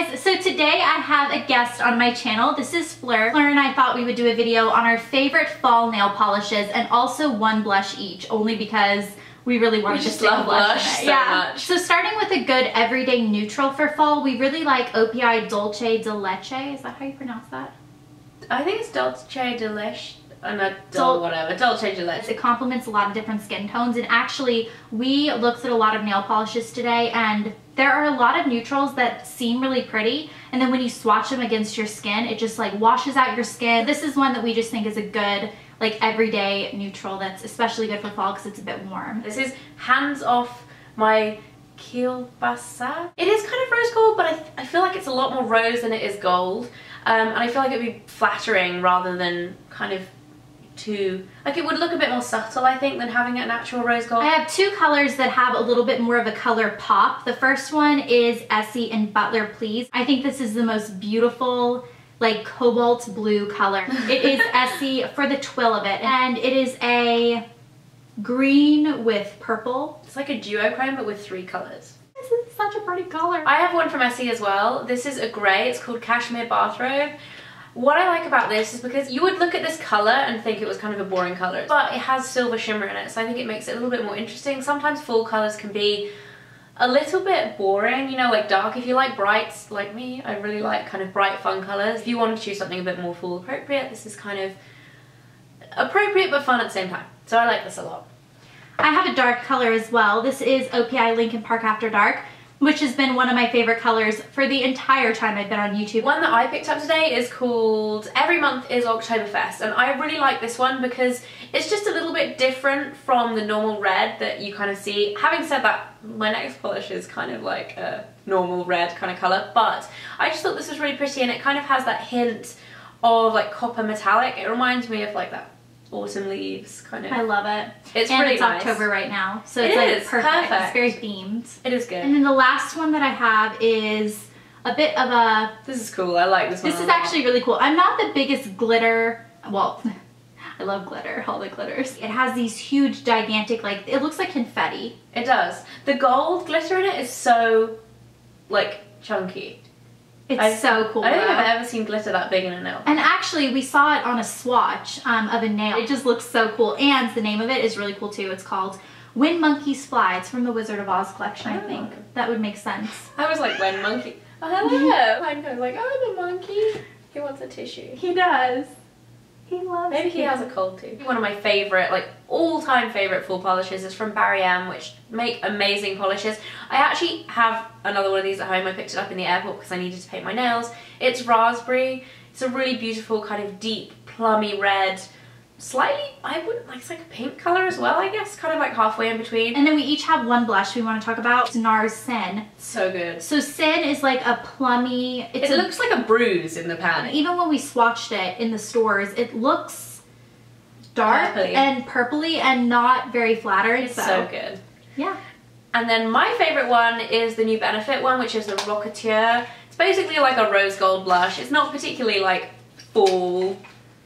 guys, so today I have a guest on my channel. This is Fleur. Fleur and I thought we would do a video on our favorite fall nail polishes and also one blush each, only because we really wanted We to just love blush, blush so yeah. much. So starting with a good everyday neutral for fall, we really like OPI Dolce de Leche. Is that how you pronounce that? I think it's Dolce Delish. I'm a Dol- dol whatever. Dolce Delish. It complements a lot of different skin tones and actually we looked at a lot of nail polishes today and there are a lot of neutrals that seem really pretty and then when you swatch them against your skin it just like washes out your skin. This is one that we just think is a good like everyday neutral that's especially good for fall because it's a bit warm. This is hands off my kielbasa. It is kind of rose gold, but I, I feel like it's a lot more rose than it is gold. Um, and I feel like it would be flattering rather than kind of too, like it would look a bit more subtle I think than having a natural rose gold. I have two colors that have a little bit more of a color pop. The first one is Essie and Butler Please. I think this is the most beautiful like cobalt blue color. It is Essie for the twill of it and it is a green with purple. It's like a duochrome but with three colours. This is such a pretty color. I have one from Essie as well. This is a grey. It's called Cashmere Bathrobe. What I like about this is because you would look at this colour and think it was kind of a boring colour, but it has silver shimmer in it, so I think it makes it a little bit more interesting. Sometimes full colours can be a little bit boring, you know, like dark. If you like brights, like me, I really like kind of bright, fun colours. If you want to choose something a bit more fall appropriate, this is kind of appropriate but fun at the same time. So I like this a lot. I have a dark color as well. This is OPI Lincoln Park After Dark, which has been one of my favorite colors for the entire time I've been on YouTube. One that I picked up today is called Every Month is Oktoberfest and I really like this one because it's just a little bit different from the normal red that you kind of see. Having said that, my next polish is kind of like a normal red kind of colour but I just thought this was really pretty and it kind of has that hint of like copper metallic. It reminds me of like that autumn leaves kind of. I love it. It's and really it's nice. October right now, so It it's like is, perfect. It's perfect. very themed. It is good. And then the last one that I have is a bit of a, This is cool. I like this one this is actually really cool. I'm not the biggest glitter, well, I love glitter, all the glitters. It has these huge, gigantic, like, it looks like confetti. It does. The gold glitter in it is so like chunky. It's I- so cool. I don't think. I've ever seen glitter that big in a nail. And actually, we saw it on a swatch um, of a nail. It just looks so cool. And the name of it is really cool too. It's called When Monkeys Fly. It's from the Wizard of Oz collection, I Oh. think. That would make sense. I was like, when monkey? Oh, hello. I'm kind of like, oh, the monkey. He wants a tissue. He does. Maybe he has a cold too. One of my favorite, like all-time favorite full polishes is from Barry M, which make amazing polishes. I actually have another one of these at home. I picked it up in the airport because I needed to paint my nails. It's raspberry. It's a really beautiful kind of deep plummy red. Slightly, I wouldn't like it's like a pink color as well, I guess, kind of like halfway in between. And then we each have one blush we want to talk about. It's NARS Sin. so good. So Sin is like a plummy. It a, looks like a bruise in the pan. even when we swatched it in the stores, it looks dark Purpley. and purpley and not very flattering. It's so, so good. yeah. And then my favourite one is the new Benefit one, which is the Rocketeer. It's basically like a rose gold blush. It's not particularly like fall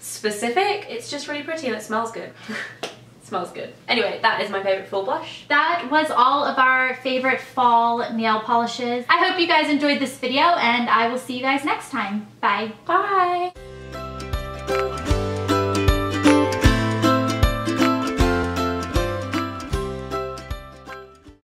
specific. It's just really pretty and it smells good. smells good. Anyway, that is my favourite fall blush. That was all of our favorite fall nail polishes. I hope you guys enjoyed this video and I will see you guys next time. Bye. Bye!